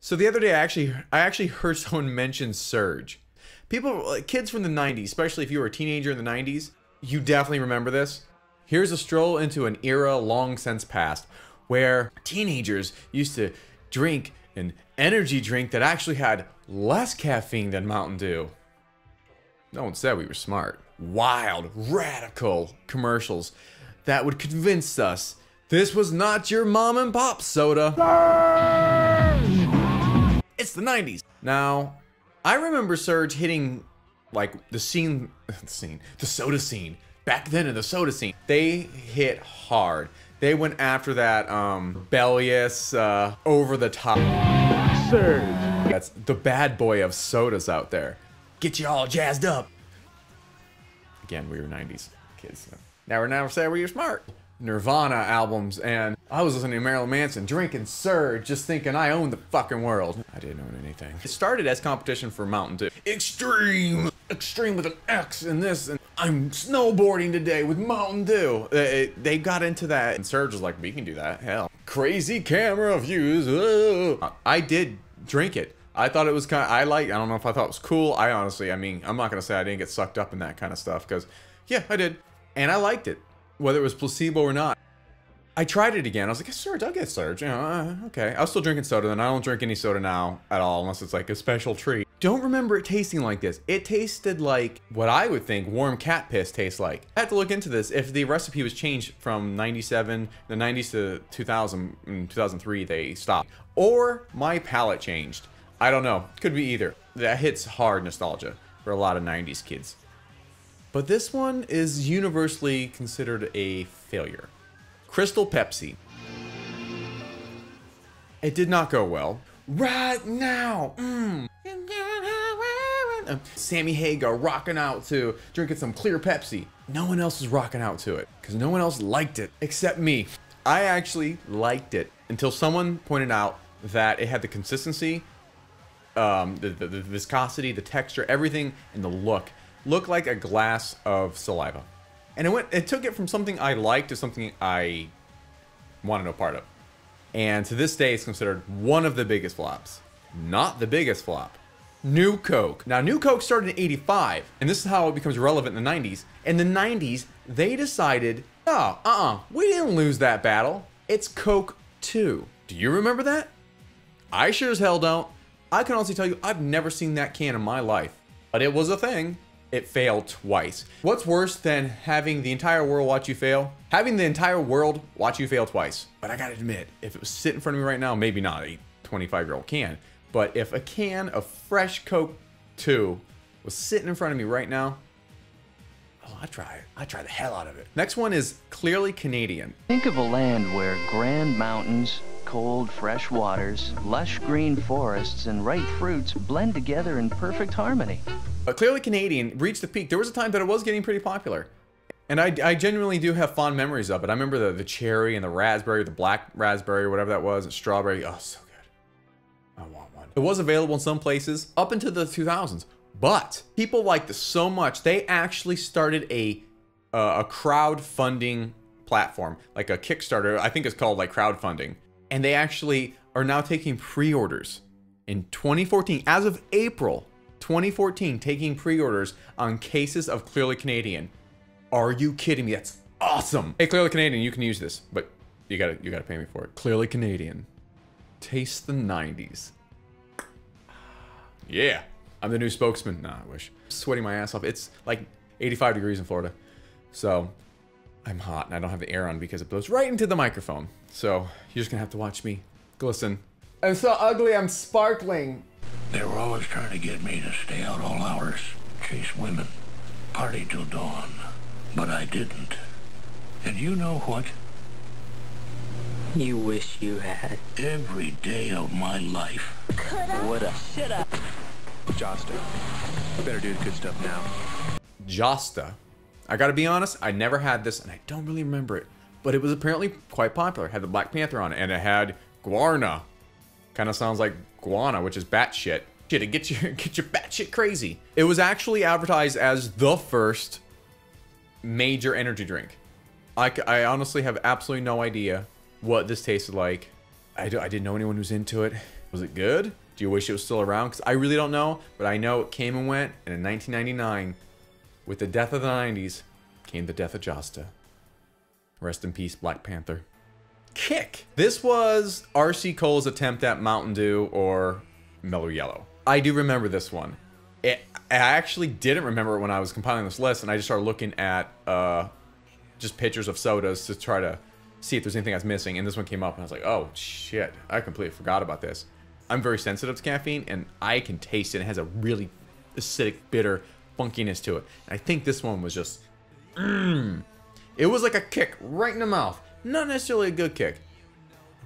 So the other day, I actually I actually heard someone mention Surge. People, kids from the '90s, especially if you were a teenager in the '90s, you definitely remember this. Here's a stroll into an era long since past, where teenagers used to drink an energy drink that actually had less caffeine than Mountain Dew. No one said we were smart. Wild, radical commercials that would convince us this was not your mom and pop soda. It's the 90s. Now, I remember Surge hitting like the scene, the scene, the soda scene. Back then in the soda scene, they hit hard. They went after that um, rebellious, uh, over the top. Surge. That's the bad boy of sodas out there. Get you all jazzed up. Again, we were 90s kids. So. Never, never say we were smart. Nirvana albums, and I was listening to Marilyn Manson, drinking Surge, just thinking I owned the fucking world. I didn't own anything. It started as competition for Mountain Dew. Extreme! Extreme with an X and this, and I'm snowboarding today with Mountain Dew. They, they got into that, and Surge was like, we can do that, hell. Crazy camera views, oh. I did drink it. I thought it was kind of, I like, I don't know if I thought it was cool. I honestly, I mean, I'm not going to say I didn't get sucked up in that kind of stuff, because, yeah, I did. And I liked it whether it was placebo or not. I tried it again. I was like, Surge, I'll get Surge. You know, uh, okay. I was still drinking soda, and I don't drink any soda now at all, unless it's like a special treat. Don't remember it tasting like this. It tasted like what I would think warm cat piss tastes like. I had to look into this. If the recipe was changed from 97, the 90s to 2000, in 2003, they stopped. Or my palate changed. I don't know. Could be either. That hits hard nostalgia for a lot of 90s kids. But this one is universally considered a failure. Crystal Pepsi. It did not go well. Right now, mm. Sammy Hagar rocking out to drinking some clear Pepsi. No one else is rocking out to it because no one else liked it except me. I actually liked it until someone pointed out that it had the consistency, um, the, the, the viscosity, the texture, everything, and the look looked like a glass of saliva. And it went it took it from something I liked to something I wanted no part of. And to this day it's considered one of the biggest flops. Not the biggest flop. New Coke. Now New Coke started in 85, and this is how it becomes relevant in the 90s. In the 90s, they decided, oh, uh-uh, we didn't lose that battle. It's Coke 2. Do you remember that? I sure as hell don't. I can honestly tell you, I've never seen that can in my life. But it was a thing it failed twice. What's worse than having the entire world watch you fail? Having the entire world watch you fail twice. But I gotta admit, if it was sitting in front of me right now, maybe not a 25 year old can, but if a can of fresh Coke 2 was sitting in front of me right now, oh, I'd try it. I'd try the hell out of it. Next one is clearly Canadian. Think of a land where grand mountains, cold, fresh waters, lush green forests, and ripe fruits blend together in perfect harmony. Clearly Canadian reached the peak. There was a time that it was getting pretty popular. And I, I genuinely do have fond memories of it. I remember the, the cherry and the raspberry, the black raspberry, or whatever that was, and strawberry. Oh, so good. I want one. It was available in some places up into the 2000s. But people liked this so much, they actually started a, uh, a crowdfunding platform, like a Kickstarter. I think it's called like crowdfunding. And they actually are now taking pre-orders in 2014, as of April 2014 taking pre-orders on cases of Clearly Canadian. Are you kidding me? That's awesome. Hey, Clearly Canadian, you can use this, but you gotta you gotta pay me for it. Clearly Canadian. Taste the 90s. Yeah. I'm the new spokesman. Nah, I wish. Sweating my ass off. It's like 85 degrees in Florida. So I'm hot and I don't have the air on because it blows right into the microphone. So you're just gonna have to watch me glisten. I'm so ugly, I'm sparkling. They were always trying to get me to stay out all hours, chase women, party till dawn. But I didn't. And you know what? You wish you had. Every day of my life. Woulda. Shoulda. Josta. Better do the good stuff now. Josta. I gotta be honest, I never had this and I don't really remember it. But it was apparently quite popular. It had the Black Panther on it and it had Guarana. Kind of sounds like guano, which is batshit. Shit, Shit, it gets you get your batshit crazy. It was actually advertised as the first major energy drink. I, I honestly have absolutely no idea what this tasted like. I, do, I didn't know anyone who's into it. Was it good? Do you wish it was still around? Because I really don't know, but I know it came and went, and in 1999, with the death of the 90s, came the death of Josta. Rest in peace, Black Panther. Kick. This was RC Cola's attempt at Mountain Dew or Mellow Yellow. I do remember this one. It, I actually didn't remember it when I was compiling this list, and I just started looking at uh, just pictures of sodas to try to see if there's anything I was missing. And this one came up, and I was like, oh shit, I completely forgot about this. I'm very sensitive to caffeine, and I can taste it. It has a really acidic, bitter funkiness to it. And I think this one was just, mmm. It was like a kick right in the mouth. Not necessarily a good kick.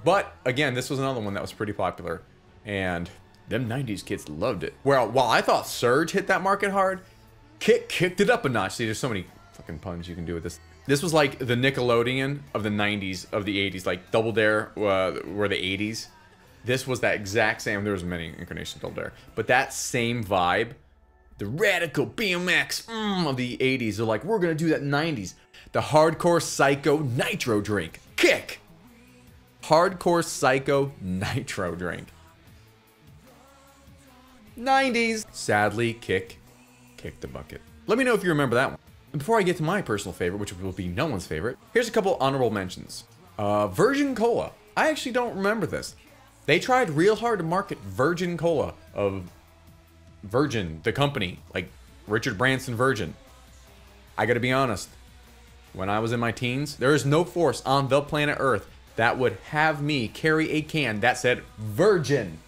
But again, this was another one that was pretty popular. And them 90s kids loved it. Well, while I thought Surge hit that market hard, Kick kicked it up a notch. See, there's so many fucking puns you can do with this. This was like the Nickelodeon of the 90s, of the 80s. Like Double Dare uh, were the 80s. This was that exact same. There was many incarnations of Double Dare, but that same vibe, the radical BMX mm, of the 80s. They're like, we're gonna do that 90s. The hardcore psycho nitro drink. Kick. Hardcore psycho nitro drink. 90s. Sadly, kick, kick the bucket. Let me know if you remember that one. And before I get to my personal favorite, which will be no one's favorite, here's a couple honorable mentions. Uh, Virgin Cola. I actually don't remember this. They tried real hard to market Virgin Cola of Virgin, the company, like Richard Branson Virgin. I gotta be honest, when I was in my teens, there is no force on the planet Earth that would have me carry a can that said Virgin.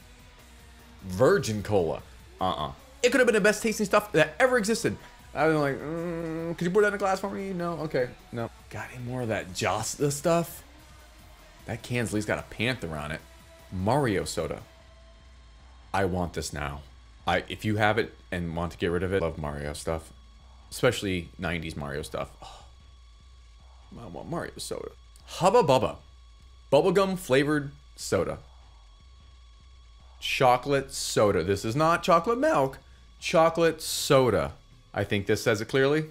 Virgin Cola. Uh-uh. It could have been the best tasting stuff that ever existed. I was like, mm, could you pour that in a glass for me? No? Okay. No. Got any more of that Josta stuff? That can's at least got a panther on it. Mario soda. I want this now. I if you have it and want to get rid of it, love Mario stuff. Especially 90s Mario stuff. Oh, I want Mario soda. Hubba Bubba. Bubblegum flavored soda. Chocolate soda. This is not chocolate milk. Chocolate soda. I think this says it clearly.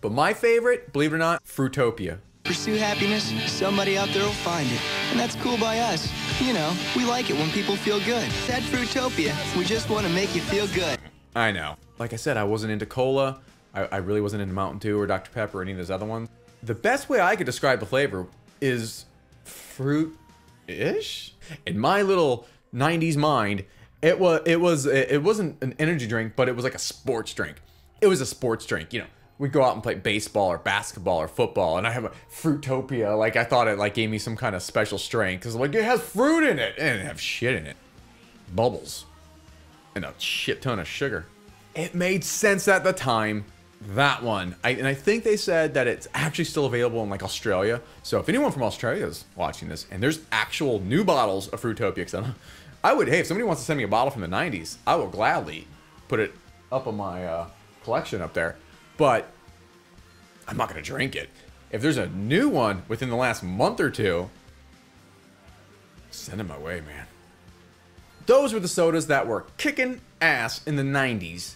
But my favorite, believe it or not, Fruitopia. Pursue happiness, somebody out there will find it. And that's cool by us. You know, we like it when people feel good. At Fruitopia, we just want to make you feel good. I know. Like I said, I wasn't into cola. I, I really wasn't into Mountain Dew or Dr. Pepper or any of those other ones. The best way I could describe the flavor is fruit-ish. In my little 90s mind, it was it was it wasn't an energy drink, but it was like a sports drink. It was a sports drink, you know. We'd go out and play baseball or basketball or football, and I have a Fruitopia. Like I thought it like gave me some kind of special strength because like it has fruit in it and it have shit in it, bubbles, and a shit ton of sugar. It made sense at the time. That one, I, and I think they said that it's actually still available in like Australia. So if anyone from Australia is watching this, and there's actual new bottles of Fruitopia, I would, hey, if somebody wants to send me a bottle from the 90s, I will gladly put it up on my uh, collection up there. But I'm not going to drink it. If there's a new one within the last month or two, send it my way, man. Those were the sodas that were kicking ass in the 90s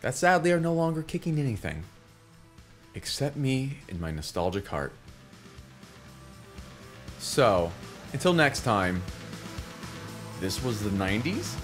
that sadly are no longer kicking anything. Except me in my nostalgic heart. So, until next time, this was the 90s?